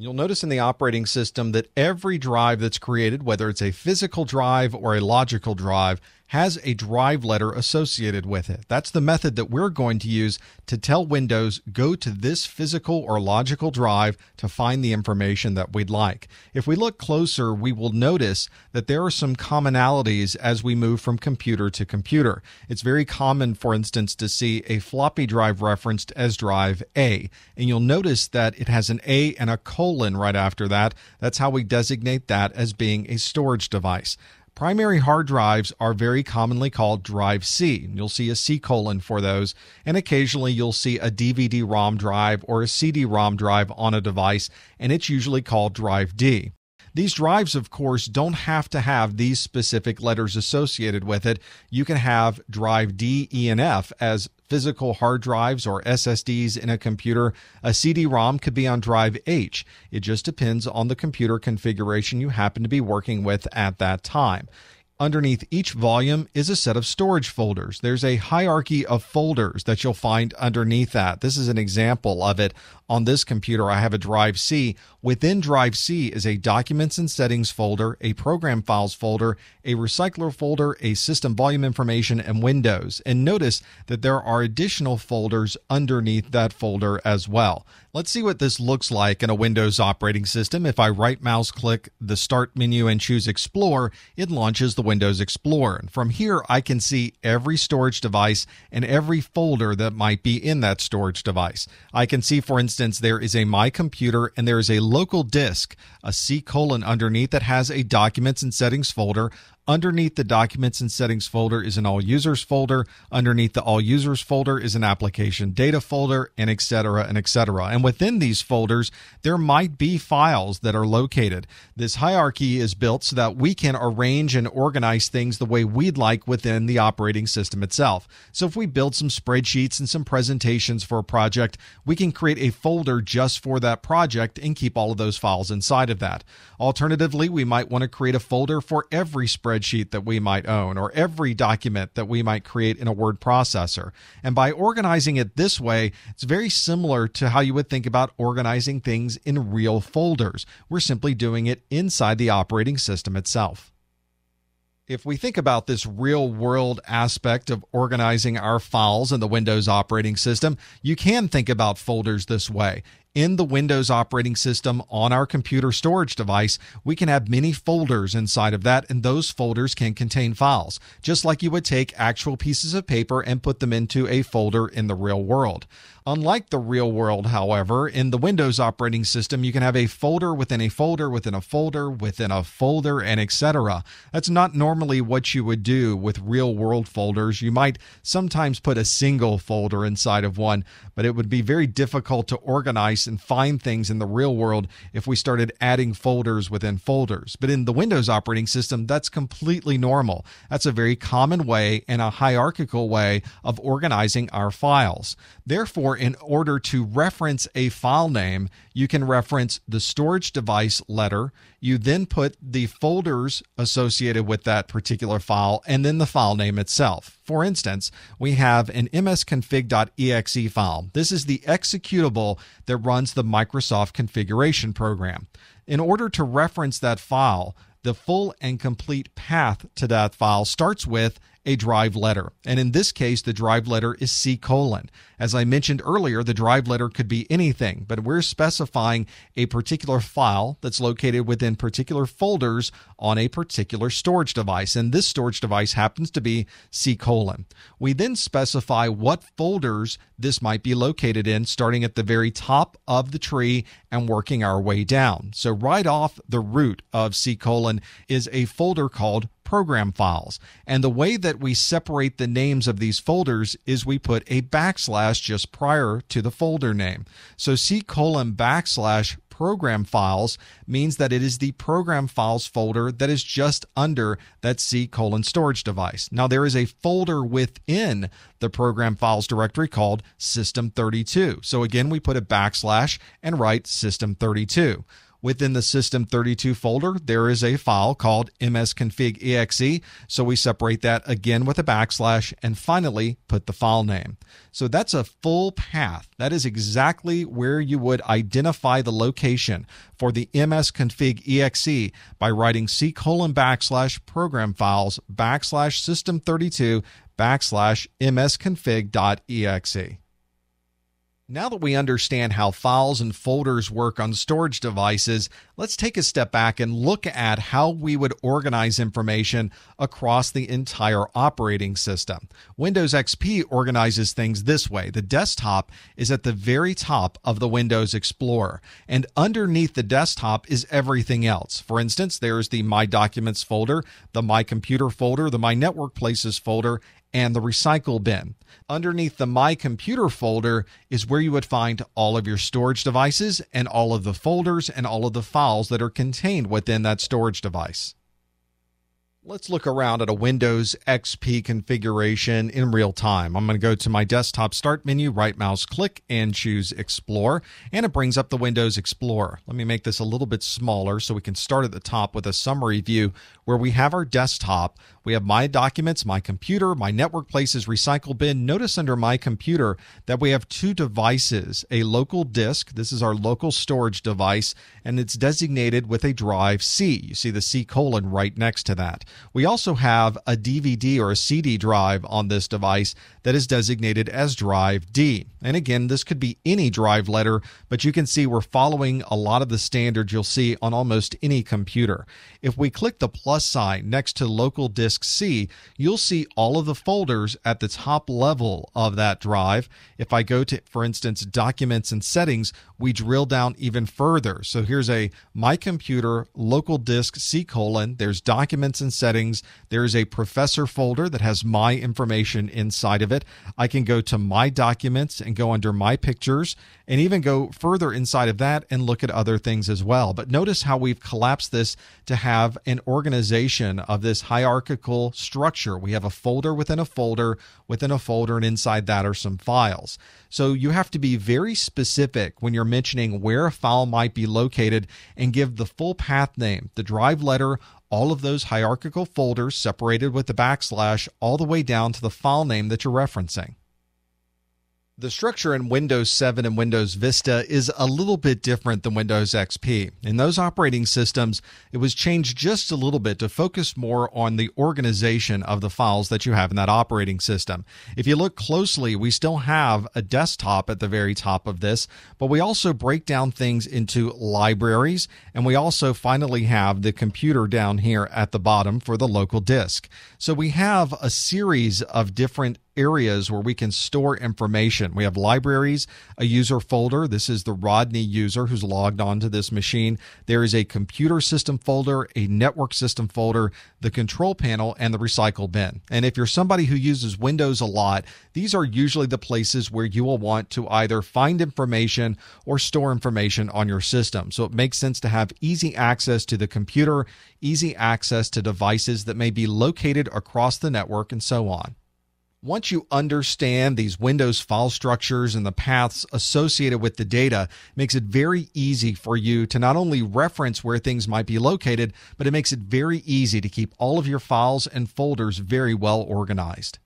You'll notice in the operating system that every drive that's created, whether it's a physical drive or a logical drive, has a drive letter associated with it. That's the method that we're going to use to tell Windows go to this physical or logical drive to find the information that we'd like. If we look closer, we will notice that there are some commonalities as we move from computer to computer. It's very common, for instance, to see a floppy drive referenced as drive A, and you'll notice that it has an A and a colon right after that. That's how we designate that as being a storage device. Primary hard drives are very commonly called drive C. You'll see a C colon for those, and occasionally you'll see a DVD ROM drive or a CD ROM drive on a device, and it's usually called drive D. These drives, of course, don't have to have these specific letters associated with it. You can have drive D, E, and F as physical hard drives or SSDs in a computer. A CD ROM could be on drive H. It just depends on the computer configuration you happen to be working with at that time. Underneath each volume is a set of storage folders. There's a hierarchy of folders that you'll find underneath that. This is an example of it on this computer. I have a Drive C. Within Drive C is a Documents and Settings folder, a Program Files folder, a Recycler folder, a System Volume Information, and Windows. And notice that there are additional folders underneath that folder as well. Let's see what this looks like in a Windows operating system. If I right mouse click the Start menu and choose Explore, it launches the Windows Explorer. And from here, I can see every storage device and every folder that might be in that storage device. I can see, for instance, there is a My Computer and there is a local disk, a C colon underneath that has a Documents and Settings folder, Underneath the Documents and Settings folder is an All Users folder. Underneath the All Users folder is an Application Data folder, and etc. and etc. And within these folders, there might be files that are located. This hierarchy is built so that we can arrange and organize things the way we'd like within the operating system itself. So if we build some spreadsheets and some presentations for a project, we can create a folder just for that project and keep all of those files inside of that. Alternatively, we might want to create a folder for every spreadsheet spreadsheet that we might own or every document that we might create in a word processor. And by organizing it this way, it's very similar to how you would think about organizing things in real folders. We're simply doing it inside the operating system itself if we think about this real world aspect of organizing our files in the Windows operating system, you can think about folders this way in the Windows operating system on our computer storage device, we can have many folders inside of that, and those folders can contain files, just like you would take actual pieces of paper and put them into a folder in the real world. Unlike the real world, however, in the Windows operating system, you can have a folder within a folder within a folder within a folder and etc. That's not normally what you would do with real world folders. You might sometimes put a single folder inside of one, but it would be very difficult to organize and find things in the real world if we started adding folders within folders. But in the Windows operating system, that's completely normal. That's a very common way and a hierarchical way of organizing our files. Therefore, in order to reference a file name, you can reference the storage device letter. You then put the folders associated with that particular file and then the file name itself. For instance, we have an msconfig.exe file. This is the executable that runs the Microsoft configuration program. In order to reference that file, the full and complete path to that file starts with a drive letter. And in this case, the drive letter is C colon. As I mentioned earlier, the drive letter could be anything, but we're specifying a particular file that's located within particular folders on a particular storage device. And this storage device happens to be C colon. We then specify what folders this might be located in, starting at the very top of the tree and working our way down. So right off the root of C colon is a folder called program files. And the way that we separate the names of these folders is we put a backslash just prior to the folder name. So C colon backslash program files means that it is the program files folder that is just under that C colon storage device. Now there is a folder within the program files directory called system32. So again, we put a backslash and write system32. Within the System32 folder, there is a file called msconfig.exe. So we separate that again with a backslash and finally put the file name. So that's a full path. That is exactly where you would identify the location for the msconfig.exe by writing c colon backslash program files backslash system32 backslash msconfig.exe. Now that we understand how files and folders work on storage devices, let's take a step back and look at how we would organize information across the entire operating system. Windows XP organizes things this way. The desktop is at the very top of the Windows Explorer, and underneath the desktop is everything else. For instance, there's the My Documents folder, the My Computer folder, the My Network Places folder, and the recycle bin. Underneath the My Computer folder is where you would find all of your storage devices and all of the folders and all of the files that are contained within that storage device. Let's look around at a Windows XP configuration in real time. I'm going to go to my desktop start menu, right mouse click, and choose Explore, and it brings up the Windows Explorer. Let me make this a little bit smaller so we can start at the top with a summary view where we have our desktop. We have my documents, my computer, my network places, recycle bin. Notice under my computer that we have two devices a local disk. This is our local storage device, and it's designated with a drive C. You see the C colon right next to that. We also have a DVD or a CD drive on this device that is designated as drive D. And again, this could be any drive letter, but you can see we're following a lot of the standards you'll see on almost any computer. If we click the plus sign next to local disk C, you'll see all of the folders at the top level of that drive. If I go to, for instance, documents and settings, we drill down even further. So here's a my computer local disk C colon. There's documents and settings. There's a professor folder that has my information inside of it. I can go to my documents and go under my pictures and even go further inside of that and look at other things as well. But notice how we've collapsed this to have an organization of this hierarchical structure. We have a folder within a folder within a folder, and inside that are some files. So you have to be very specific when you're mentioning where a file might be located and give the full path name, the drive letter, all of those hierarchical folders separated with the backslash all the way down to the file name that you're referencing. The structure in Windows 7 and Windows Vista is a little bit different than Windows XP. In those operating systems, it was changed just a little bit to focus more on the organization of the files that you have in that operating system. If you look closely, we still have a desktop at the very top of this, but we also break down things into libraries, and we also finally have the computer down here at the bottom for the local disk. So we have a series of different areas where we can store information. We have libraries, a user folder. This is the Rodney user who's logged onto this machine. There is a computer system folder, a network system folder, the control panel, and the recycle bin. And if you're somebody who uses Windows a lot, these are usually the places where you will want to either find information or store information on your system. So it makes sense to have easy access to the computer, easy access to devices that may be located across the network, and so on. Once you understand these Windows file structures and the paths associated with the data, makes it very easy for you to not only reference where things might be located, but it makes it very easy to keep all of your files and folders very well organized.